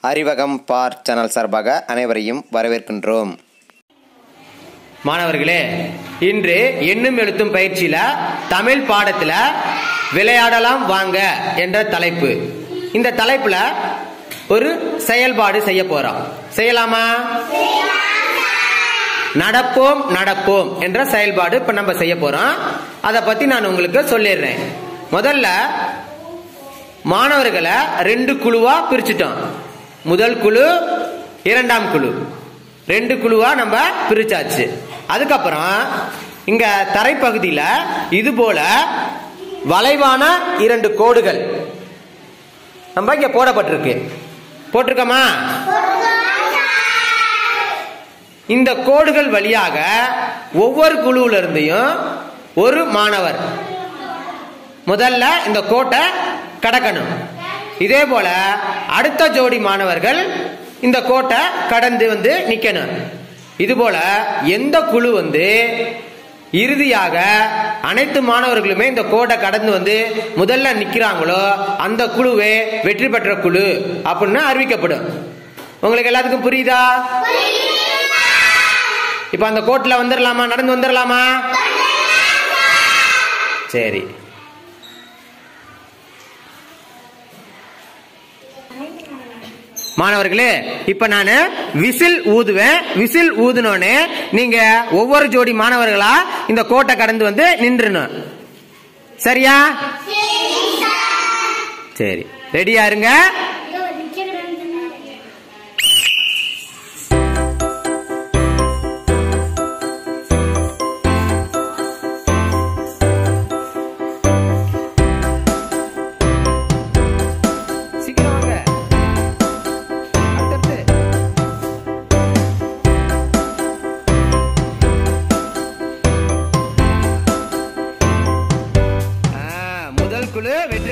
அறிவகம் பார் channel சார்பாக அனைவரையும் வரவேற்கின்றோம். மாணவர்களே இன்று எண்ணும் எழுத்தும் பயிற்சியில தமிழ் பாடத்துல விளையாடலாம் வாங்க என்ற தலைப்பு. இந்த தலைப்புல ஒரு செயல்பாடு செய்ய போறோம். செய்யலாமா? நடப்போம் நடப்போம் என்ற செயல்பாடு இப்ப நம்ம செய்ய போறோம். அதை பத்தி நான் உங்களுக்கு சொல்லிடுறேன். முதல்ல மாணவர்களை ரெண்டு குழுவா பிரிச்சுட்டோம். முதல் குழு இரண்டாம் குழு. ரெண்டு குழுவா நம்ம பிரிச்சாச்சு. அதுக்கப்புறம் இங்க தரைப்பகுதியில இது போல வளைவான இரண்டு கோடுகள். நம்ம இங்க போடப்பட்டிருக்கு. போட்டிருக்கோமா? இந்த கோடுகள் வழியாக ஒவ்வொரு குழுவில இருந்தையும் ஒரு மாணவர் முதல்ல இந்த கோட்டை கடக்கணும். இதே போல அடுத்த ஜோடி மாணவர்கள் இந்த கோட்டை கடந்து வந்து நிக்கணும். இது போல எந்த குழு வந்து இறுதியாக அனைத்து மாணவர்களுமே இந்த கோட்டை கடந்து வந்து முதல்ல நிக்கிறாங்களோ அந்த குழுவே வெற்றி பெற்ற குழு அப்படின்னு அறிவிக்கப்படும். உங்களுக்கு எல்லாத்துக்கும் புரியுதா? இப்ப அந்த கோட்டில் வந்துடலாமா நடந்து வந்துடலாமா சரி. மாணவர்களே இப்ப நான் விசில் ஊதுவேன். விசில் ஊதுனோன்னு நீங்க ஒவ்வொரு ஜோடி மாணவர்களா இந்த கோட்டை கடந்து வந்து நின்றுணும். சரியா? சரி. ரெடியா இருங்க.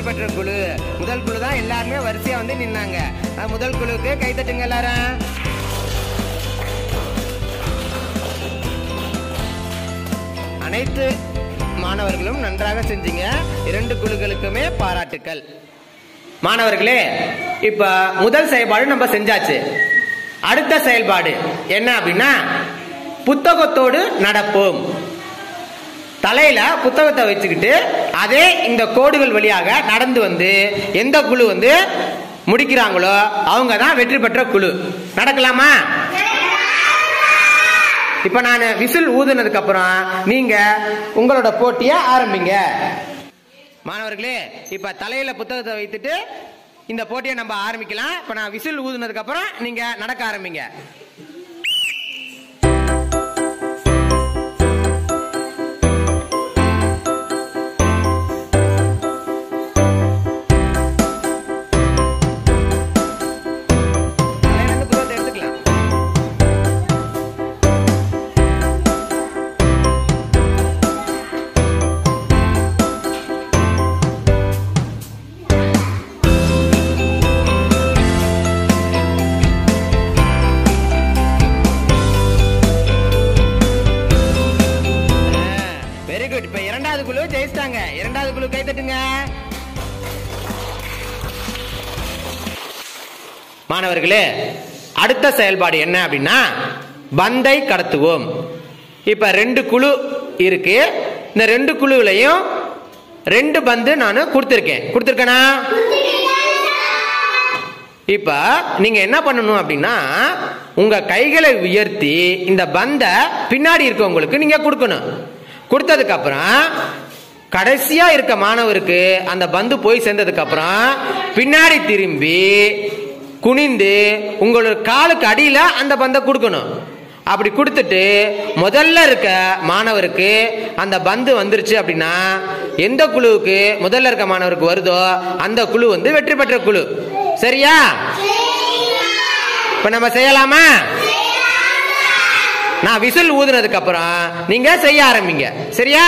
பெற்ற குழு. முதல் குழு தான் எல்லாருமே வரிசையா வந்து நின்னாங்க. முதல் குழுவுக்கு கை தட்டுங்க எல்லாரும். அனைத்து மாணவர்களும் நன்றாக செஞ்சீங்க. இரண்டு குழுக்களுக்குமே பாராட்டுக்கள். மாணவர்களே இப்ப முதல் செயல்பாடு நம்ம செஞ்சாச்சு. அடுத்த செயல்பாடு என்ன அப்படின்னா புத்தகத்தோடு நடப்போம். தலையில புத்தகத்தை வச்சுக்கிட்டு அதே இந்த கோடுகள் வழியாக நடந்து வந்து எந்த குழு வந்து முடிக்கிறாங்களோ அவங்க தான் வெற்றி பெற்ற குழு. நடக்கலாமா? இப்ப நான் விசில் ஊதுனதுக்கு அப்புறம் நீங்க உங்களோட போட்டிய ஆரம்பிங்க. மாணவர்களே இப்ப தலையில புத்தகத்தை வைத்துட்டு இந்த போட்டியை நம்ம ஆரம்பிக்கலாம். இப்ப நான் விசில் ஊதுனதுக்கு அப்புறம் நீங்க நடக்க ஆரம்பிங்க. இரண்டாவது மாணவர்களே அடுத்த செயல்பாடு என்ன அப்படின்னா பந்தை கடத்துவோம். இப்ப ரெண்டு குழு இருக்கு. இந்த ரெண்டு குழுவிலையும் ரெண்டு பந்து நான் கொடுத்துருக்கேன். கொடுத்துருக்கேனா? இப்ப நீங்க என்ன பண்ணணும் அப்படின்னா உங்க கைகளை உயர்த்தி இந்த பந்த பின்னாடி இருக்கவங்களுக்கு நீங்க கொடுக்கணும். கொடுத்ததுக்கு அப்புறம் கடைசியா இருக்க மாணவருக்கு அந்த பந்து போய் சேர்ந்ததுக்கு அப்புறம் பின்னாடி திரும்பி குனிந்து உங்களோட காலுக்கு அடியில அந்த பந்தை கொடுக்கணும். அப்படி கொடுத்துட்டு முதல்ல இருக்க மாணவருக்கு அந்த பந்து வந்துருச்சு அப்படின்னா எந்த குழுவுக்கு முதல்ல இருக்க மாணவருக்கு வருதோ அந்த குழு வந்து வெற்றி பெற்ற குழு. சரியா? இப்ப நம்ம செய்யலாமா? நான் விசில் ஊதுனதுக்கு அப்புறம் நீங்க செய்ய ஆரம்பிங்க. சரியா?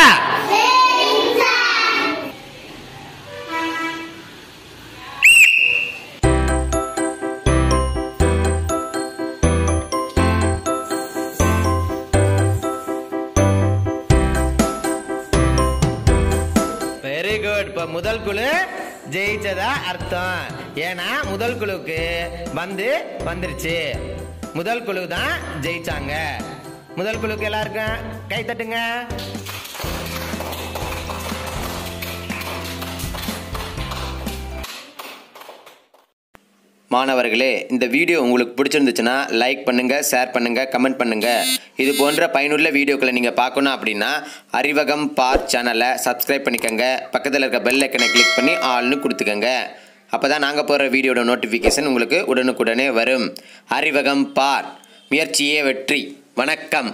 வெரி குட் இப்ப முதல் குழு ஜெயிச்சதா அர்த்தம். ஏன்னா முதல் குழுவுக்கு வந்து வந்துருச்சு. முதல் குழு தான் ஜெயிச்சாங்க. முதல் குழுக்கு எல்லாருக்கும் கை தட்டுங்க. மாணவர்களே இந்த வீடியோ உங்களுக்கு பிடிச்சிருந்துச்சுன்னா லைக் பண்ணுங்கள் ஷேர் பண்ணுங்கள் கமெண்ட் பண்ணுங்கள் இது போன்ற பயனுள்ள வீடியோக்களை நீங்கள் பார்க்கணும் அப்படின்னா அறிவகம் பார் சேனலை சப்ஸ்கிரைப் பண்ணிக்கோங்க. பக்கத்தில் இருக்க பெல் ஐக்கனை கிளிக் பண்ணி ஆள்னு கொடுத்துக்கோங்க. அப்பதான் நாங்கள் போடுற வீடியோட நோட்டிஃபிகேஷன் உங்களுக்கு உடனுக்குடனே வரும். அறிவகம் பார் முயற்சியே வெற்றி. வணக்கம்.